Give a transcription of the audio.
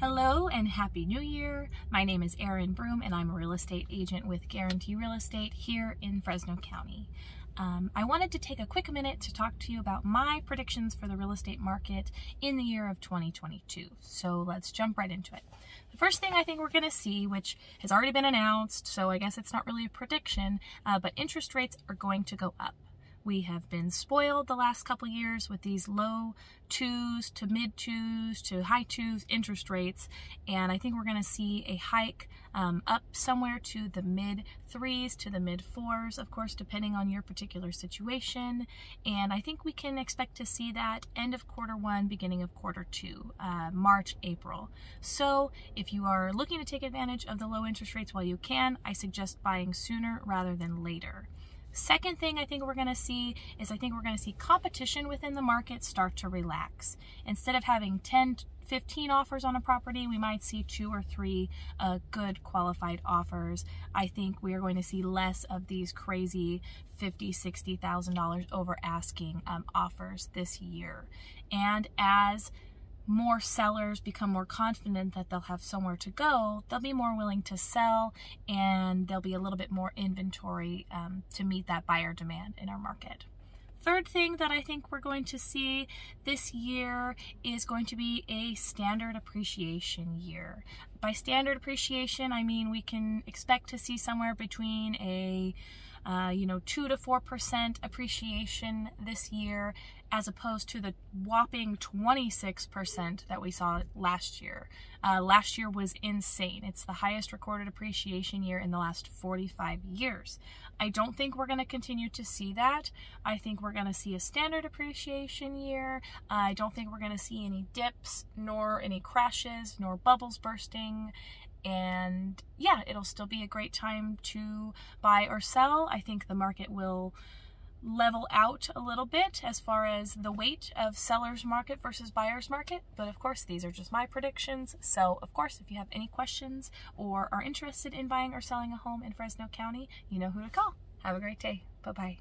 Hello and Happy New Year. My name is Arynne Broom and I'm a real estate agent with Guarantee Real Estate here in Fresno County. Um, I wanted to take a quick minute to talk to you about my predictions for the real estate market in the year of 2022. So let's jump right into it. The first thing I think we're going to see, which has already been announced, so I guess it's not really a prediction, uh, but interest rates are going to go up. We have been spoiled the last couple years with these low twos to mid twos to high twos interest rates, and I think we're going to see a hike um, up somewhere to the mid threes to the mid fours, of course, depending on your particular situation. And I think we can expect to see that end of quarter one, beginning of quarter two, uh, March, April. So if you are looking to take advantage of the low interest rates while you can, I suggest buying sooner rather than later. Second thing I think we're going to see is I think we're going to see competition within the market start to relax. Instead of having 10, 15 offers on a property, we might see two or three uh, good qualified offers. I think we are going to see less of these crazy fifty, sixty thousand dollars over asking um, offers this year. And as more sellers become more confident that they'll have somewhere to go, they'll be more willing to sell and there'll be a little bit more inventory um, to meet that buyer demand in our market. Third thing that I think we're going to see this year is going to be a standard appreciation year. By standard appreciation, I mean we can expect to see somewhere between a uh, you know, 2 to 4% appreciation this year as opposed to the whopping 26% that we saw last year. Uh, last year was insane. It's the highest recorded appreciation year in the last 45 years. I don't think we're going to continue to see that. I think we're going to see a standard appreciation year. I don't think we're going to see any dips, nor any crashes, nor bubbles bursting and yeah, it'll still be a great time to buy or sell. I think the market will level out a little bit as far as the weight of seller's market versus buyer's market. But of course, these are just my predictions. So, of course, if you have any questions or are interested in buying or selling a home in Fresno County, you know who to call. Have a great day. Bye bye.